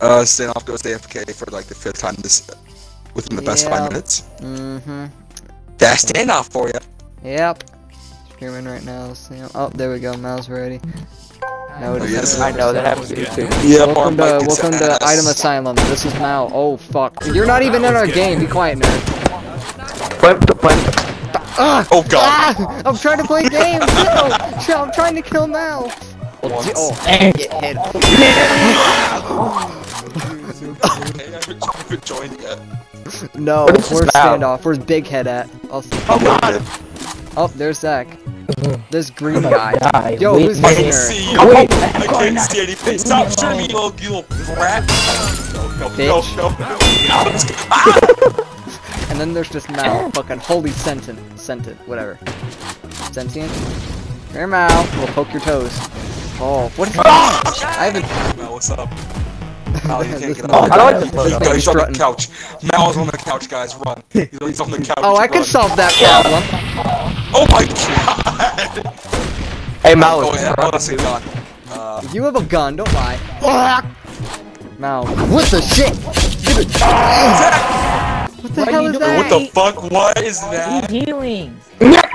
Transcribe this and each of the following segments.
Uh, Standoff goes to AFK for like the fifth time this within the past Yeah. five minutes. Mm-hmm. That's Standoff for you. Yep. Screaming right now. Sam. Oh, there we go. Mouse ready. Now it Oh, yes. I know that happens to you too. Yeah, Welcome to welcome to Item Asylum. This is Mal. Oh fuck. You're not even in our game. Be quiet, nerd. Plant, plant. Ah! Oh god. Ah! I'm trying to play games. No! Chill, I'm trying to kill Mal. Once. Oh, get hit. Hey, haven't joined yet. No, What is this where's standoff? Where's Big Head at? Oh, I'll see. Oh god. Oh, there's Zach. This green guy. Die. Yo, Wait, who's I here? can see you. Oh, wait. I can't see anything. Stop shooting me, you little, you little rat. No, no, Bitch. no, no, no. And then there's just Mal. Fucking holy sentient. Sentient. Whatever. Sentient? Here, Mal. We'll poke your toes. Oh, what is ah! that? I haven't. Mal, what's up? Mal, you can't This get Mal up. I like guy- the this He's, man is he's on the strutting. couch. Mal's on the couch, guys. Run. He's, he's on the couch. Oh, I can run. solve that problem. Oh my god. Hey, Mal. Oh, yeah, honestly, God. Uh, You have a gun, don't lie. Mal. What the shit? What the Why hell is that? what the fuck? What is that? healing.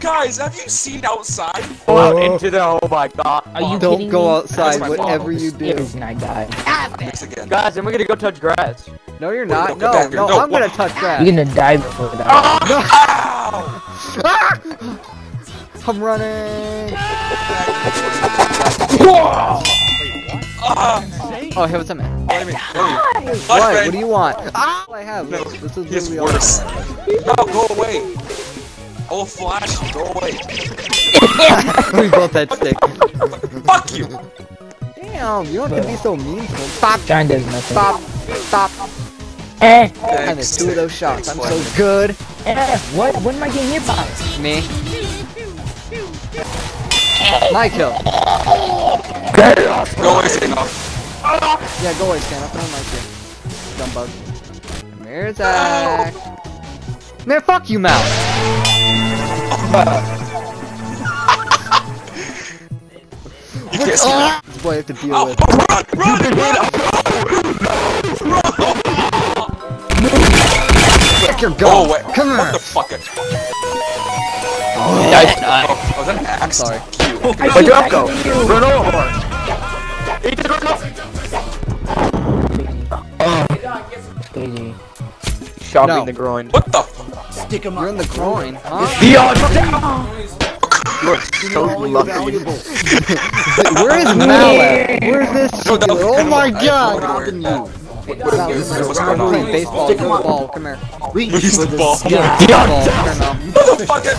Guys, have you seen outside? Go out into the. Oh my god. Are you Don't kidding go me? outside, That's my whatever fault. you do. Everything I die. Mix again. Guys, then we're gonna go touch grass. No, you're Wait, not. no, No, get no. No, I'm gonna touch grass. You're gonna die before that. Ow! I'm running. Oh, hey, what's up, man? Wait wait. What? What do you want? Ah! All I have. No, this is It's literally all I worse. have. No, go away. I will flash you. Go away. we both had stick. Fuck you. Damn, you don't have to be so mean to him. Stop, John does nothing. stop, stop. Eh, I missed two of those shots. I'm so good. eh, what? What am I getting hit by? Me. My kill. Go away, Standoff. Yeah, go away, stand up. I don't like you. Dumb bug. Come here, Zach. Man, fuck you, Mal. You can't see me. This I have to deal Oh, with. run, run, run. Fuck your gun. away. Come What the fuck? Guys, Oh, was that an axe? Sorry. Where'd up go? Run over. Run over. Crazy. Shot me No. the groin. What the fuck? You're in the groin, huh? Dion, You're so lucky. Where is Mal? Where is this No, that shit? was Oh my god! have no you. Mal, this is What's going on? playing baseball. Give the ball. Come here. Use the ball. Yeah, the ball. Come here, Mal. Motherfucker.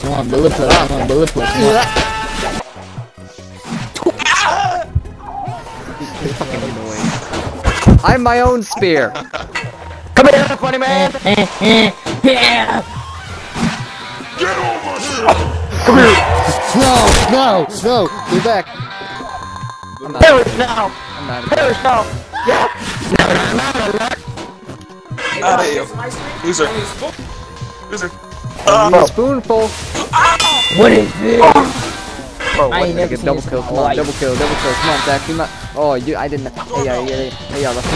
Come on, bullet plus. Come on, bullet plus. Come on. Fucking annoying. I'm my own spear. Come here, funny man. Eh, eh, yeah. No, no, no. Get back. I'm out. Perish now. I'm out. Perish now. Ah, you. Loser. Loser. A spoonful. What is this? Bro, I ain't never double kill. Come on, double kill, double kill. Come on, Zach. Come on. Oh, you. I didn't. Hey, yeah, yeah, yeah. yeah, let's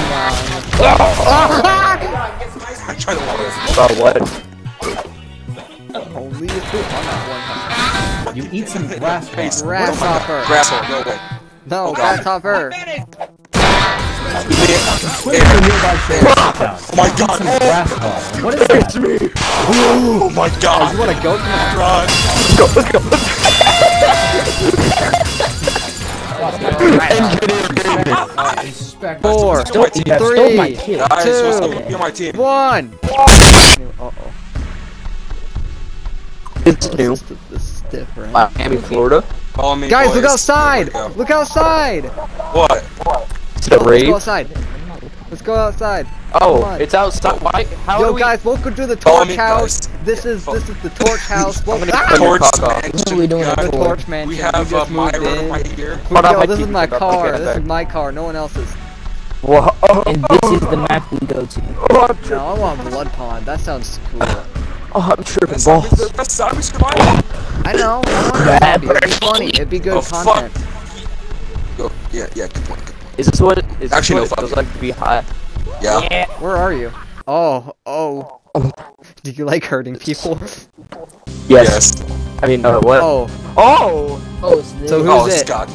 I tried to walk. Bro, what? Only a spoon. I'm not one. You eat some grass. Face. Grasshopper. Grasshole. No way. No, Oh, grasshopper. Swim to the nearby shore. Oh my god. Grass ball. What is that? Oh my god! You wanna go? Come on. Run. Respect. Four, Still my team. You stole my three, kill. Guys, what's up? You're my team. one. Uh oh. It's new. This, this is different. Miami, Florida. Follow me, Guys, look outside! Go. Look outside! What? It's a Let's go outside. Let's go outside. Oh, it's outside. Why? How Yo, do we? guys, welcome to the Torch me, House. guys. This is this is the Torch House. Well, gonna ah! Torch cock. Mansion, What are we doing the the Torch Mansion. We have we uh, just moved Myra in. right here. Yo, this is my are about to car. This is my car. No one else's. Whoa. And this is the map we go to. Oh, I'm No. I want Blood Pond. That sounds cool. Oh, I'm tripping That's balls. the best time we survived. I know. I want zombie. It'd be funny. It'd be good Oh, fuck. content. Go. Yeah, yeah, good point, good point. Is this what is Actually, this no, what it fuck feels like to be hot? Yeah. Where are you? Oh, oh. Do you like hurting people? Yes. I mean, uh, what? Oh, Oh! Oh, so, So who- Oh, Who's it? Scott.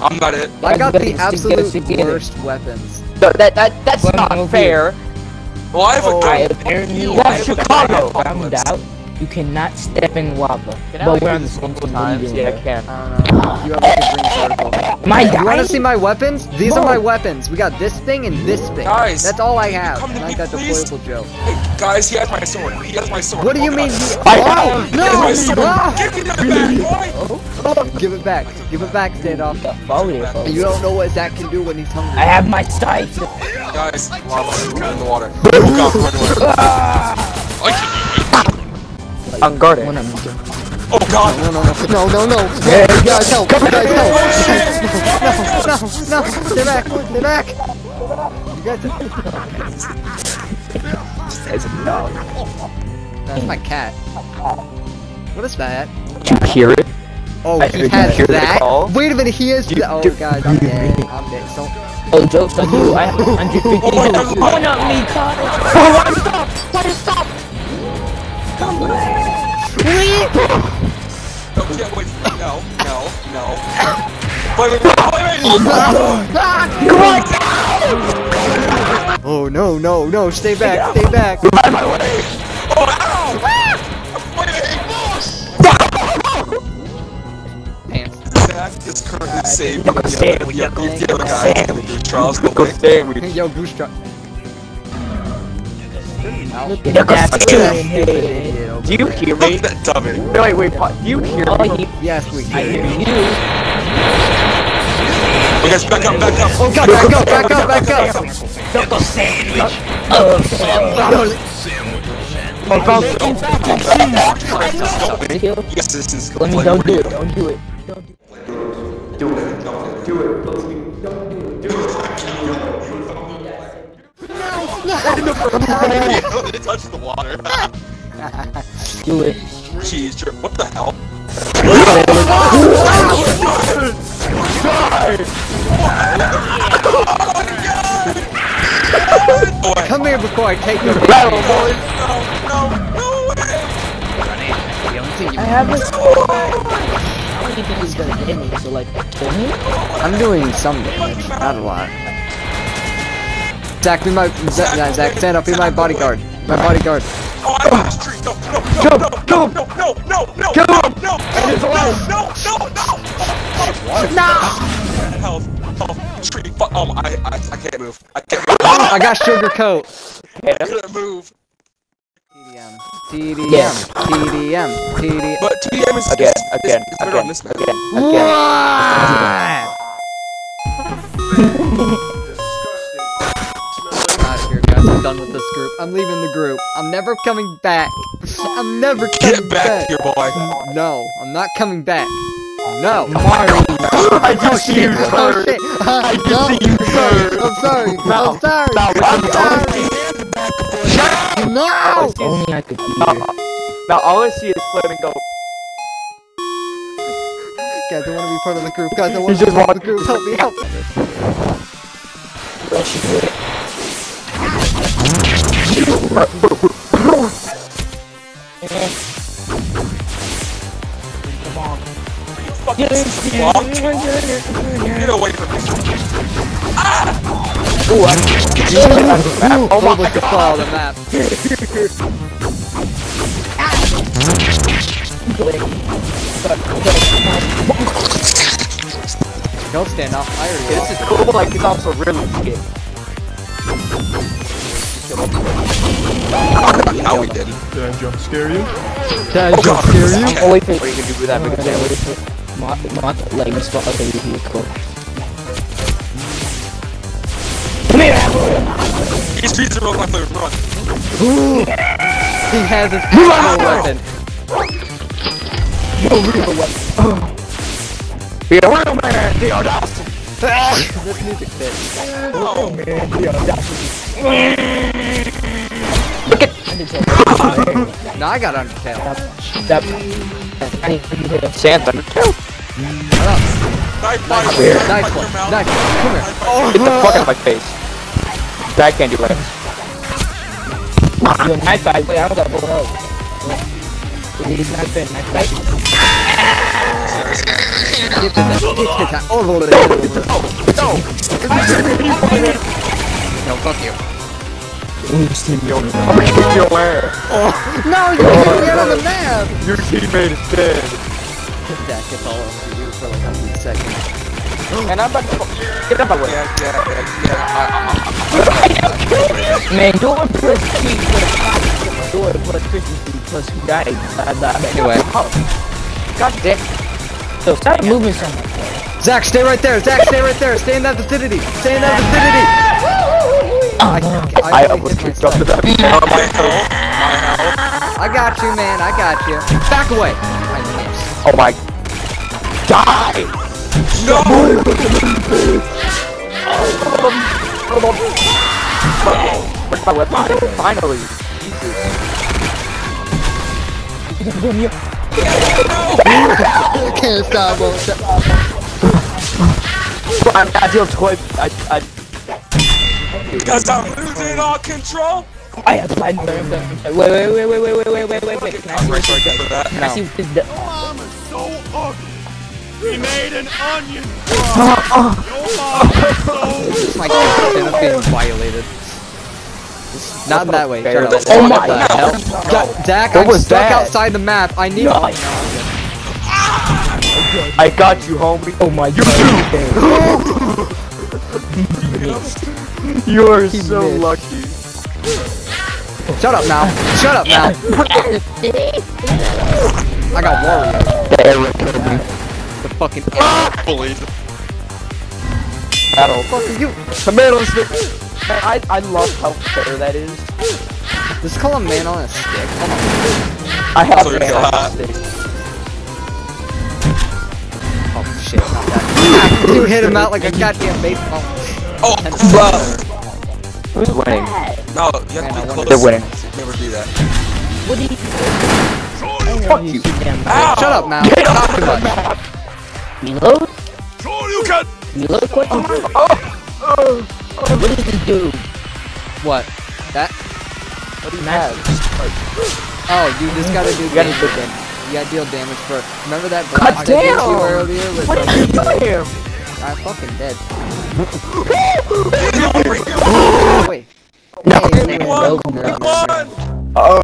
I'm not it. I got the absolute worst weapons. No, that that that's Well, not fair. Well, I have a Oh, gun. I you. I That's have Chicago. I have found out you cannot step in lava. Can but like we're do on the this same multiple team. times? leading Yeah, I can. I don't know. You have like a green circle. Am I You want to see my weapons? These are my weapons. We got this thing and this thing. Guys, That's all I have. come to And I me, got the please. deployable Joe. Hey, guys, he has my sword. He has my sword. What do you Oh, mean? He... I Oh, have- He has my sword. no! Give me that back, boy. Oh, give it back. Give it back, Standoff. Follow there, follow You don't know what Zach can do when he's hungry. I have my sights. Guys, lava in the water. Oh, God, run away. I- I'm guarding. When I'm Oh, God. No, no, no, no, no, no. Yeah, You guys help. You guys help. Oh, shit. No, no, no. Stay back. Stay back. You guys. It's no. That's my cat. What is that? Did you hear it? Oh, I he didn't has hear that. call. Wait a minute, he has. You- Oh, god, I'm dead. I'm dead. So, Oh, joke's on you. I have 150 Oh, my God. Coming up, me, no, wait. No, no, no. Wait, wait, wait, wait! Oh, no. Come on! Oh, no, no, no, stay back, stay back! Get go do you there. hear Look me? at that dummy. No, wait, wait, pa- do you hear Oh, me? Yes, we I hear can. you. Okay, guys, back up, back up. Oh god, back up, back up, back up. Oh, God. Kill. Yes, this is Let me don't do it. Don't do it. It touched the water. Do it. Cheese drip. What the hell? Oh, wait. Come here before I take your Battle, boys. No, no, no way. The only thing you- I have this. I don't think he's gonna hit me, so like, kill me? I'm doing some damage, not a lot. Zach, be my Zach, Zach, Zach stand up, be my bodyguard. My bodyguard. Oh, I'm on the street. No, no, no, no, kill him, no, no, no, no, no, no, no, no, no, no, no. No. I, I, I can't move. I can't move. I got sugar coat. I move. TDM, TDM, yes. TDM, TDM. But TDM is again, is, again, is, is again, again, again, again. What? done with this group. I'm leaving the group. I'm never coming back. I'm never coming Get back here, boy. No, I'm not coming back. No. I just see you, Oh sir. shit! I no, just see you, I'm sir. I'm sorry. No, I'm sorry. no, I'm I'm sorry. No! If only I could Now, hear. now all I see is Flaming go. Guys, I want to be part of the group. Guys, I want to be part of the group. Help me, help me. Get away from me. Oh Public my god. follow the map. Don't stand off fire. This is cool, like it's also really now we did. Did I jump scare you? Did I oh, jump scare you? Only thing you can do with that because I already put my, my leg spot a baby vehicle. Come here! He's treated my quickly, run! he has his no weapon. No real weapon. Oh. Be a real man, Theodos! this music. Oh man, Look at I got Undertale. That, that, I need Undertale. Santa. What up? Knife! Knife! Knife! Come here! Get the fuck out of my face! That can't do right. Yo, knife. Wait, I don't got a health. He's not in. Knife. No, fuck you. I'm gonna kick your ass. No, you can't get on the map! Your teammate is dead. That gets all over you for like a few seconds. And I'm about to get of my way. Yeah, yeah, yeah, yeah. Man, do it plus three plus do it plus Christmas plus who died. Anyway. God damn. So stop moving so much. Zach, stay right there! Zach, stay right there! Stay in that vicinity! Stay in that vicinity! I, I I, almost kicked up to that. I, my health, my health. I got you, man. I got you. Back away! I missed. Oh my. Die! No! Where's my weapon? Finally. Can't stop, won't stop. I'm I feel toy. I, I, Because I'm losing all control. I have blind Wait, wait, wait, wait, wait, wait, wait, wait, wait, wait. Can I see what this does? that. Can I see what this does? My consent is being violated. Not in that way. Shut up. Oh my the hell? God, Zach, What I'm was stuck that? outside the map. I need. No. I got you, homie. Oh my god. You are He so missed. lucky. Shut up now. Shut up now. I got Wario. Eric killed me. The fucking. Believe it. Battle. Fuck are you? Tomato stick. Man, I, I love how fair that is. Just call a man on a stick. Come on. I have So to you're hot. stick. Oh shit. Not that. you hit him out like a goddamn baseball. Oh, Who's winning? no, you have Man, to be close. They're winning. Never do that. What did he Fuck you. Shut up, Mal. Talk too much. Reload? You can. Reload question oh, oh. Mark? What does this do? What? That? What do you have? Oh, you just gotta do You gotta damage. do damage. You gotta deal damage for. Remember that God blast I did you earlier? With What are you doing? I'm fucking dead. Wait. No. Yay, no, no, no, no. Oh.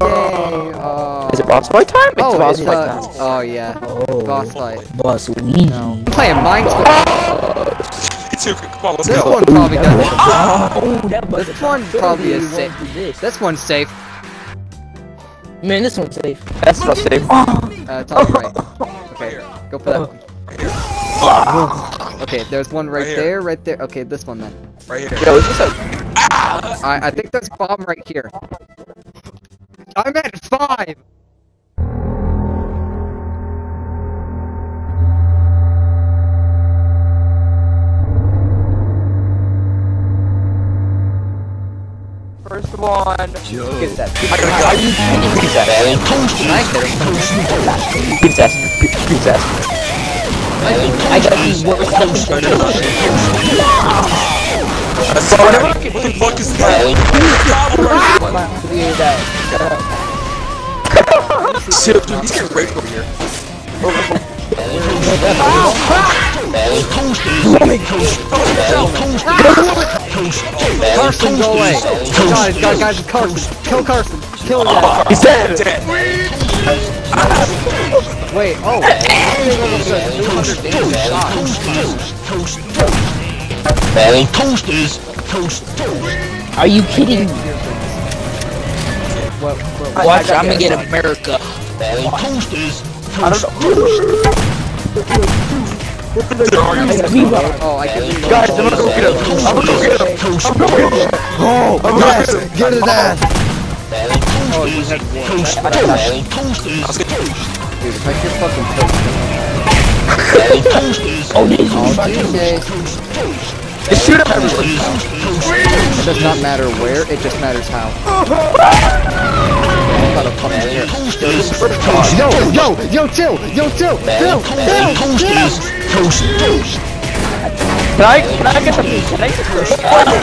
Oh. Is it boss fight time? It's Oh, boss it's fight uh, time. oh yeah, boss fight. Boss. No, I'm playing Minecraft. Me too. Come on, let's This go. one probably does. Oh, that was This one probably is safe. This. This one's safe. Man, this one's safe. That's not safe. Uh, it's on the right. Okay, go for that one. Okay, there's one right, Right there, right there. Okay, this one then. Right here. Yo, is this a... I I think there's a bomb right here. I'm at five. First one. Yo. Give that. How do you give that, Alien? Give that. Give that. I got these worst toast. I saw that. What the fuck is that? Who's the problem? Dude, these guys raped over here. Oh, Carson, go away. God, God, guys, it's Carson. Kill Carson. Kill his ass. He's dead. Dead. Wait, oh. 200 damage shot. Are you kidding me? What, what, I- Watch, I I'm gonna get America. I don't know. Guys, I'm gonna go get him. I'm gonna go get him. I'm gonna go get him. Oh, gonna get him. Get. Oh, you had one. Dude, if I hear fucking toast. Oh, this Oh, Jesus. Just shoot him everywhere. It does not matter where, it just matters how. About to fucking hear. Yo, yo, yo, chill, yo, chill, chill, chill, chill. Can I, can I get the, can I get the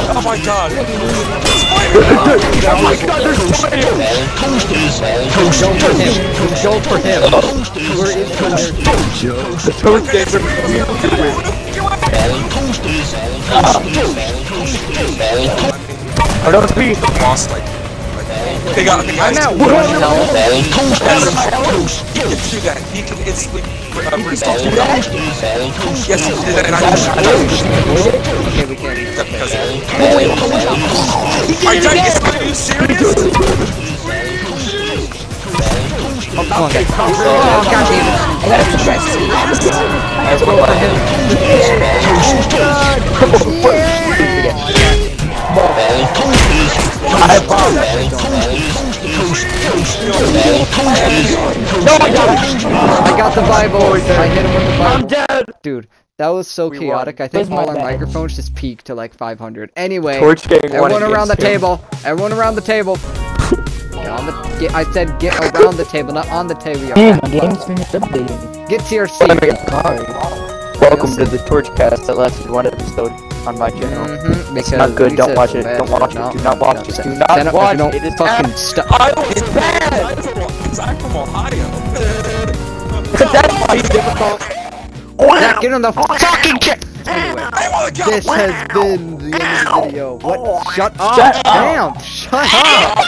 Oh my god. Oh my god, there's spiders! Go for him. Go for him. Where is the The toast gamer. Oh, no, it's me! Lost like, like they got the guys. I'm at one health. He can do that. He can instantly uh, restore. Yes, he did that, and I I Okay, we can't. that because. Are you trying to get are you serious? Oh, come on, guys. Oh, god damn it. Let's go for I got the Bible. I hit him with the Bible. I'm dead! Dude, that was so We chaotic. won. I think my all our bag? microphones just peaked to like 500. Anyway, Torch gang everyone around the against him. table. Everyone around the table. Get on the. Get, I said get around the table, not on the table. you Damn, fat game's finished updating. Get to your seat. Sorry. Welcome to the Torchcast that lasted one episode on my channel. Mm-hmm. Because not good, don't watch it, don't watch it, do not watch it, do not stand up, watch don't it, it's fucking bad. I don't. It's bad. Because I'm from Ohio. That's why he's difficult. Zach, get on the fucking kick. Anyway, this has been the end of the video. What? Shut up. Shut up. Damn. Shut up.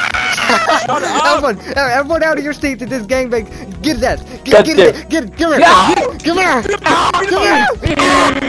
everyone, everyone out of your seats at this gangbang. Get his ass. Get, That's get, it. it. Get, get, come here. Come here. Come here. Come here.